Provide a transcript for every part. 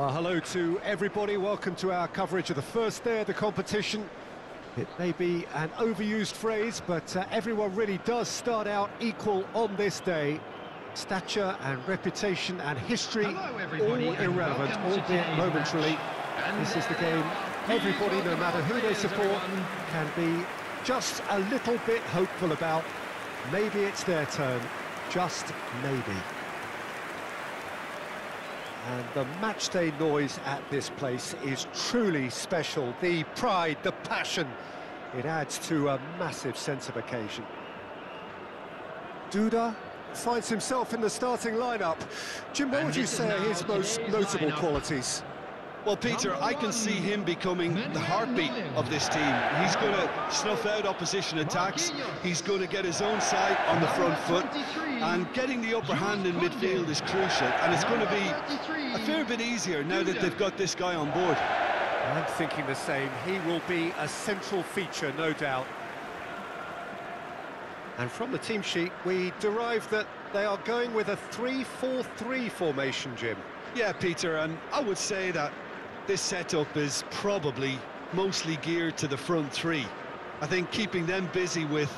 Well, hello to everybody. Welcome to our coverage of the first day of the competition. It may be an overused phrase, but uh, everyone really does start out equal on this day. Stature and reputation and history, all irrelevant, albeit momentarily. This is the game everybody, no matter who they support, can be just a little bit hopeful about. Maybe it's their turn, just maybe. And the matchday noise at this place is truly special. The pride, the passion, it adds to a massive sense of occasion. Duda finds himself in the starting lineup. Jim, what would you say are his most notable qualities? Well, Peter, I can see him becoming the heartbeat of this team. He's going to snuff out opposition attacks. He's going to get his own side on the front foot. And getting the upper hand in midfield is crucial. And it's going to be a fair bit easier now that they've got this guy on board. I'm thinking the same. He will be a central feature, no doubt. And from the team sheet, we derive that they are going with a 3-4-3 formation, Jim. Yeah, Peter, and I would say that this setup is probably mostly geared to the front three. I think keeping them busy with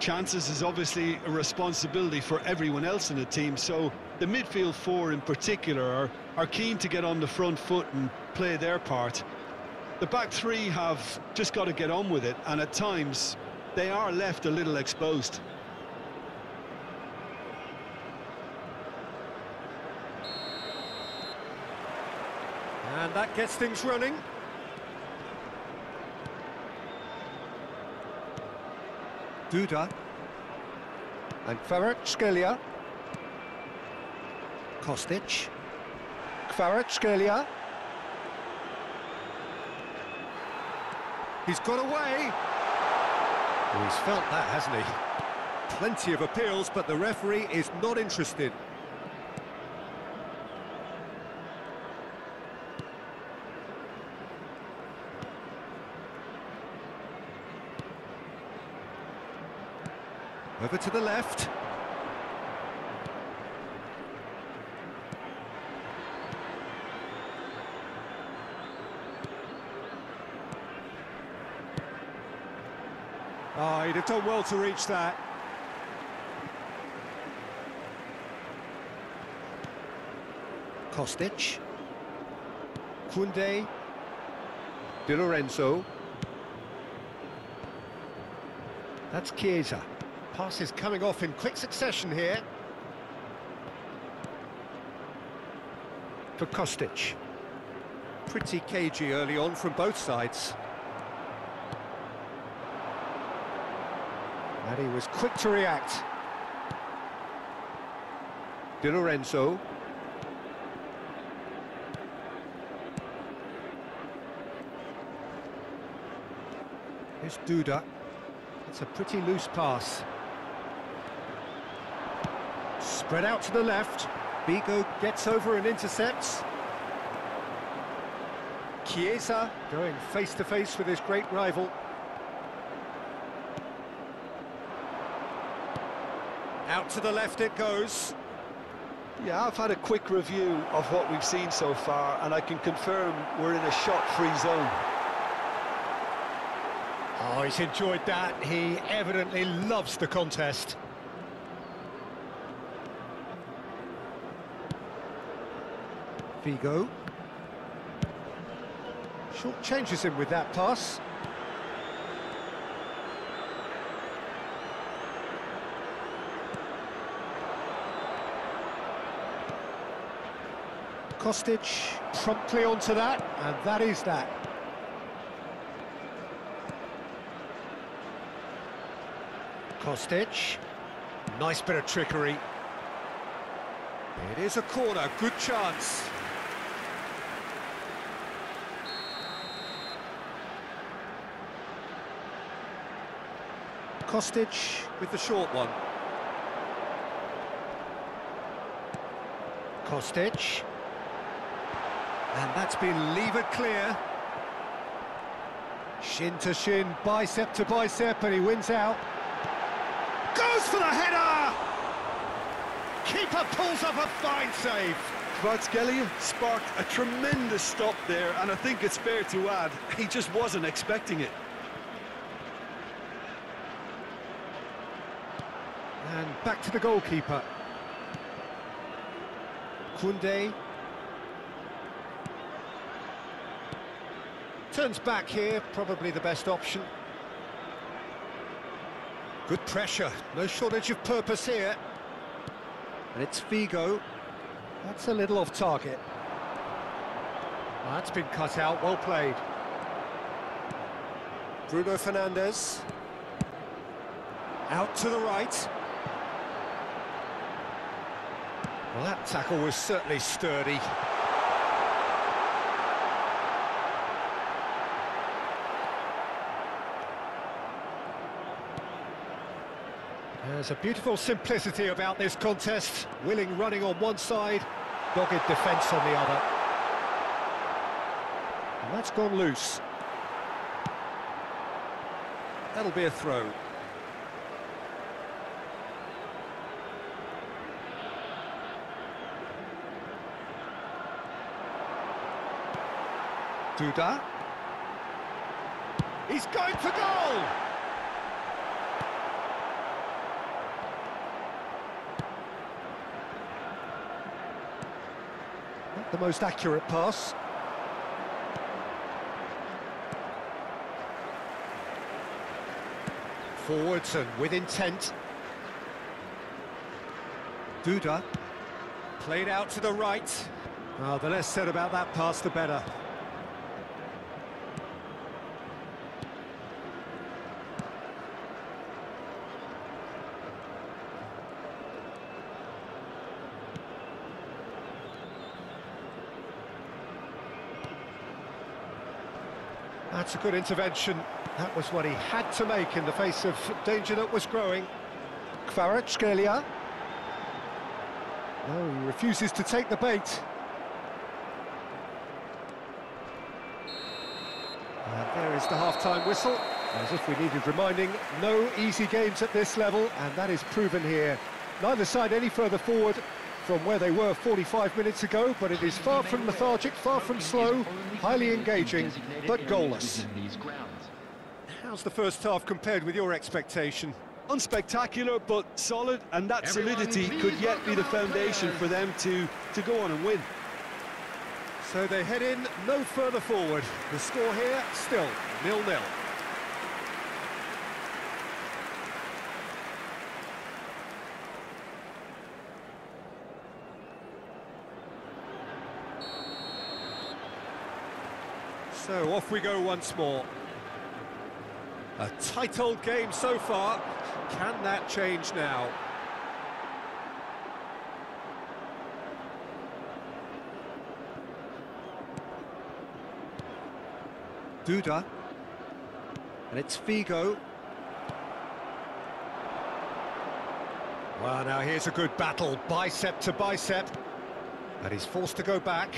chances is obviously a responsibility for everyone else in the team, so the midfield four in particular are, are keen to get on the front foot and play their part. The back three have just got to get on with it, and at times they are left a little exposed. And that gets things running. Duda. And Kvaratskhelia. Kostic. Kvaratskhelia. He's got away. Oh, he's felt that, hasn't he? Plenty of appeals, but the referee is not interested. Over to the left. Oh, he'd have done well to reach that. Kostic. Koundé. Di Lorenzo. That's Chiesa. Passes coming off in quick succession here. For Kostic. Pretty cagey early on from both sides. And he was quick to react. Di Lorenzo. Here's Duda. It's a pretty loose pass. Spread out to the left. Figo gets over and intercepts. Chiesa going face to face with his great rival. Out to the left it goes. Yeah, I've had a quick review of what we've seen so far, and I can confirm we're in a shot-free zone. Oh, he's enjoyed that. He evidently loves the contest. Figo. Short changes him with that pass. Kostic promptly onto that, and that is that. Kostic. Nice bit of trickery. It is a corner, good chance. Kostic with the short one. Kostic. And that's been levered clear. Shin to shin, bicep to bicep, and he wins out. Goes for the header! Keeper pulls up a fine save. Kvaratskhelia sparked a tremendous stop there, and I think it's fair to add, he just wasn't expecting it. And back to the goalkeeper. Koundé. Turns back here, probably the best option. Good pressure, no shortage of purpose here. And it's Figo. That's a little off target. That's been cut out, well played. Bruno Fernandes. Out to the right. Well, that tackle was certainly sturdy. There's a beautiful simplicity about this contest. Willing running on one side, dogged defence on the other. And that's gone loose. That'll be a throw. Duda. He's going for goal! Not the most accurate pass. Forwards and with intent. Duda. Played out to the right. Well, the less said about that pass, the better. That's a good intervention. That was what he had to make in the face of danger that was growing. Kvaratskhelia. No, he refuses to take the bait. And there is the half-time whistle. As if we needed reminding, no easy games at this level, and that is proven here. Neither side any further forward from where they were 45 minutes ago, but it is far from lethargic, far from slow, highly engaging, but goalless. How's the first half compared with your expectation? Unspectacular, but solid, and that solidity could yet be the foundation for them to, to go on and win. So they head in no further forward. The score here, still nil-nil. So off we go once more. A tight old game so far. Can that change now? Duda. And it's Figo. Well, now here's a good battle, bicep to bicep. And he's forced to go back.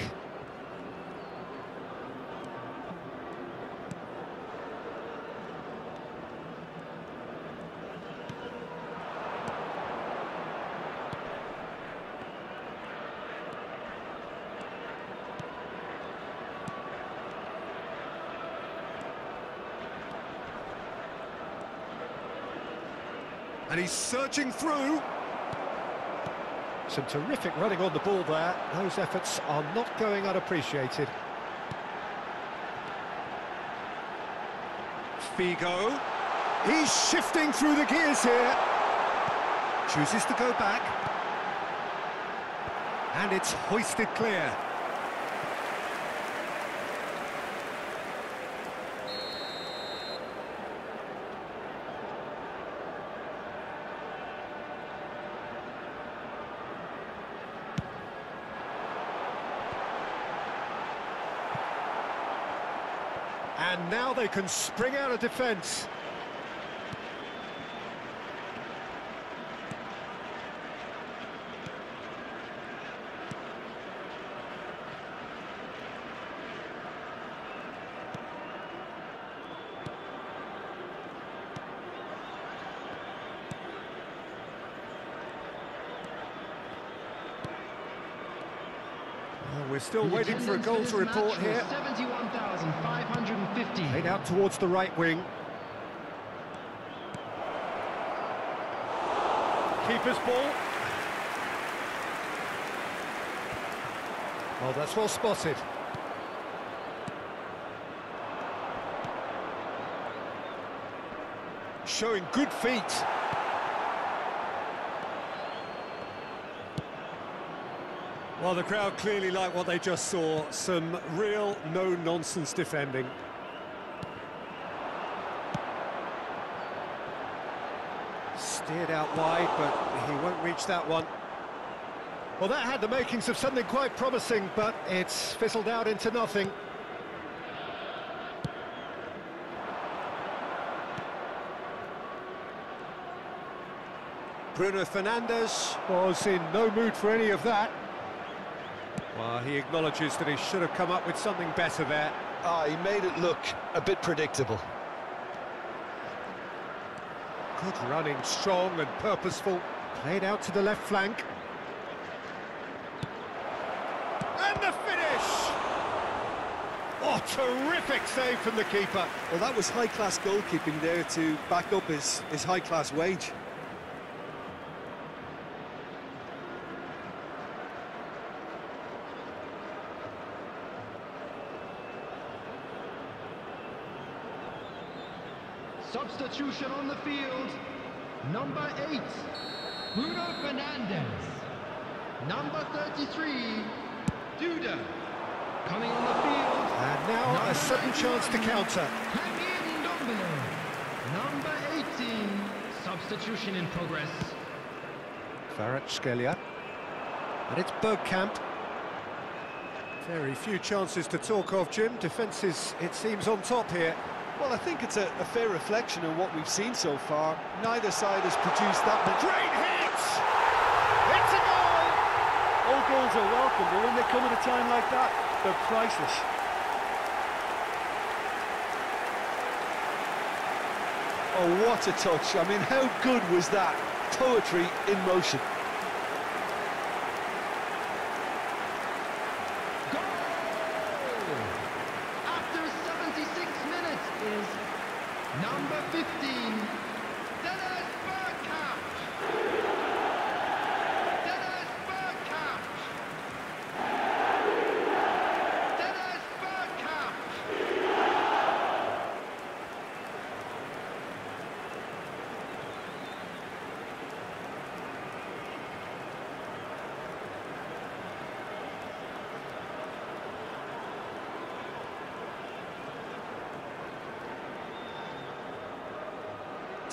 And he's searching through. Some terrific running on the ball there. Those efforts are not going unappreciated. Figo. He's shifting through the gears here. Chooses to go back. And it's hoisted clear. Now they can spring out of defence. Well, we're still waiting for a goal to report here. 71,550. Played out towards the right wing. Keeper's ball. Oh, that's well spotted. Showing good feet. Well, the crowd clearly like what they just saw. Some real no-nonsense defending. Steered out wide, but he won't reach that one. Well, that had the makings of something quite promising, but it's fizzled out into nothing. Bruno Fernandes was in no mood for any of that. Well, he acknowledges that he should have come up with something better there. Ah, he made it look a bit predictable. Good running, strong and purposeful. Played out to the left flank. And the finish! Oh, terrific save from the keeper. Well, that was high-class goalkeeping there to back up his, his high-class wage. Substitution on the field. Number 8, Bruno Fernandes. Number 33, Duda. Coming on the field. And now a sudden chance to counter. Number 18, substitution in progress. Kvaratskhelia. And it's Bergkamp. Very few chances to talk of, Jim. Defences, it seems, on top here. Well, I think it's a, a fair reflection of what we've seen so far. Neither side has produced that much. Great hit! It's a goal! All goals are welcome, but when they come at a time like that, they're priceless. Oh, what a touch. I mean, how good was that? Poetry in motion. Goal! After 76 minutes is number 15, Dennis Bergkamp. Dennis Bergkamp. Dennis Bergkamp.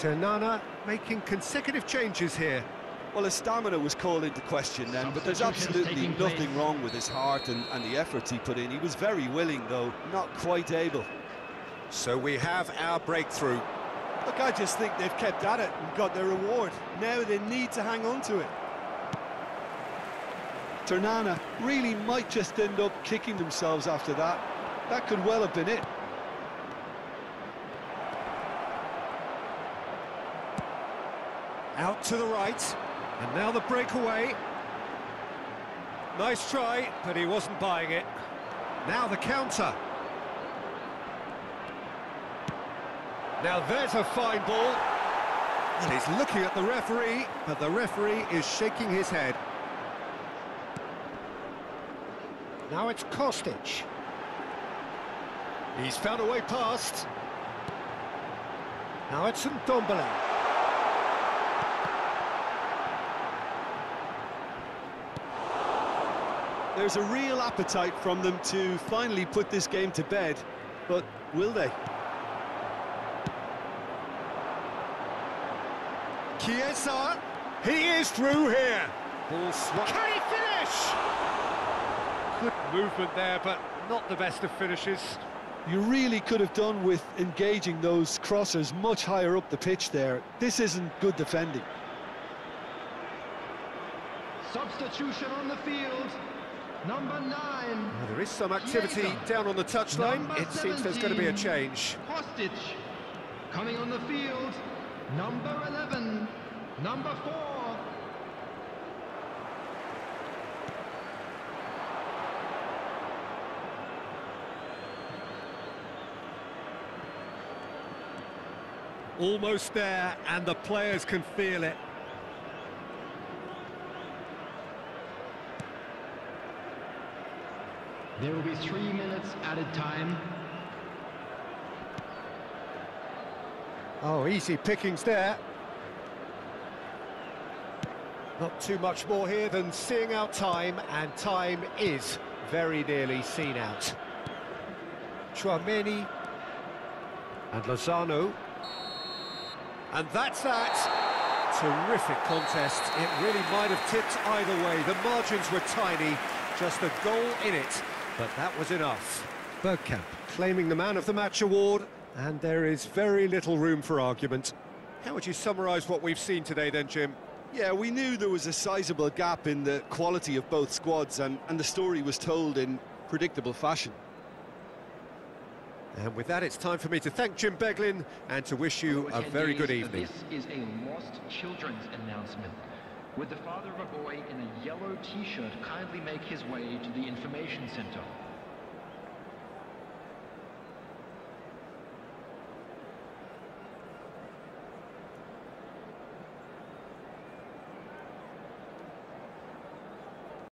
Ternana making consecutive changes here. Well, his stamina was called into question then, but there's absolutely taking place. nothing wrong with his heart and, and the effort he put in. He was very willing, though, not quite able. So we have our breakthrough. Look, I just think they've kept at it and got their reward. Now they need to hang on to it. Ternana really might just end up kicking themselves after that. That could well have been it. Out to the right. And now the breakaway. Nice try, but he wasn't buying it. Now the counter. Now there's a fine ball. And he's looking at the referee, but the referee is shaking his head. Now it's Kostic. He's found a way past. Now it's Ndombele. There's a real appetite from them to finally put this game to bed, but will they? Chiesa, he is through here. Ball swung. Can he finish? Good movement there, but not the best of finishes. You really could have done with engaging those crossers much higher up the pitch there. This isn't good defending. Substitution on the field. Number nine. Well, there is some activity Jager. down on the touchline. It seems there's going to be a change. Hostage. Coming on the field, number 11, number 4. Almost there, and the players can feel it. There will be three minutes added time. Oh, easy pickings there. Not too much more here than seeing out time, and time is very nearly seen out. Tchouaméni and Lozano. And that's that. Terrific contest. It really might have tipped either way. The margins were tiny, just a goal in it, but that was enough. Bergkamp claiming the Man of the Match award, and there is very little room for argument. How would you summarise what we've seen today then, Jim? Yeah, we knew there was a sizable gap in the quality of both squads, and, and the story was told in predictable fashion. And with that, it's time for me to thank Jim Beglin and to wish you a very good evening. This is a lost children's announcement. Would the father of a boy in a yellow t-shirt kindly make his way to the information center?